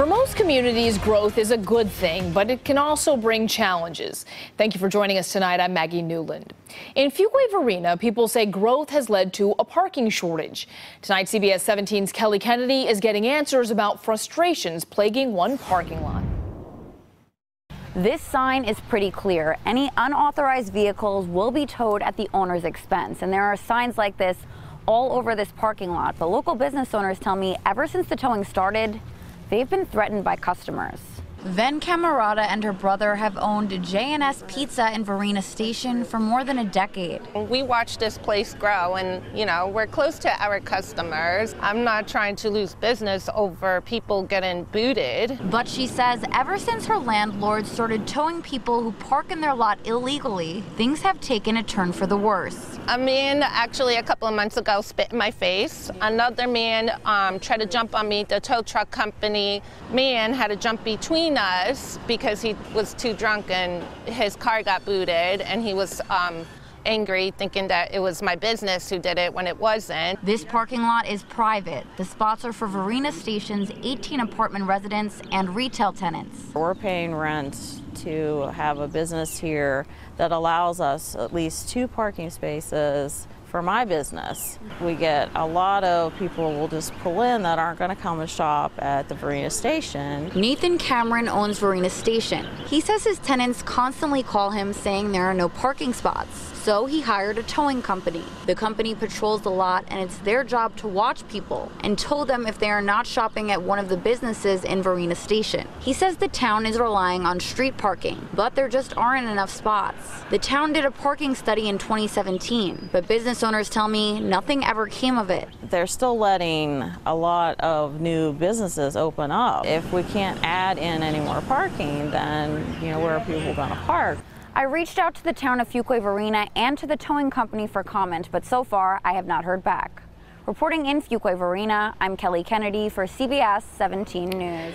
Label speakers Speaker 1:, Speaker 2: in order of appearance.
Speaker 1: For most communities, growth is a good thing, but it can also bring challenges. Thank you for joining us tonight. I'm Maggie Newland. In Fuquay-Varina, people say growth has led to a parking shortage. Tonight, CBS 17's Kelly Kennedy is getting answers about frustrations plaguing one parking lot.
Speaker 2: This sign is pretty clear. Any unauthorized vehicles will be towed at the owner's expense. And there are signs like this all over this parking lot. The local business owners tell me ever since the towing started, they've been threatened by customers. Ven Camarada and her brother have owned J&S Pizza in Varina Station for more than a decade.
Speaker 3: We watch this place grow and, you know, we're close to our customers. I'm not trying to lose business over people getting booted.
Speaker 2: But she says ever since her landlord started towing people who park in their lot illegally, things have taken a turn for the worse.
Speaker 3: A man actually a couple of months ago spit in my face. Another man um, tried to jump on me. The tow truck company man had to jump between between us because he was too drunk and his car got booted and he was um, angry thinking that it was my business who did it when it wasn't.
Speaker 2: This parking lot is private. The spots are for Varina Station's 18 apartment residents and retail tenants.
Speaker 4: We're paying rent to have a business here that allows us at least two parking spaces for my business. We get a lot of people will just pull in that aren't going to come and shop at the Varina station.
Speaker 2: Nathan Cameron owns Varina Station. He says his tenants constantly call him saying there are no parking spots. So he hired a towing company. The company patrols the lot and it's their job to watch people and told them if they are not shopping at one of the businesses in Varina Station. He says the town is relying on street parking, but there just aren't enough spots. The town did a parking study in 2017, but business owners tell me nothing ever came of it.
Speaker 4: They're still letting a lot of new businesses open up. If we can't add in any more parking, then, you know, where are people going to park?
Speaker 2: I reached out to the town of Fuquay-Varina and to the towing company for comment, but so far I have not heard back. Reporting in Fuquay-Varina, I'm Kelly Kennedy for CBS 17 News.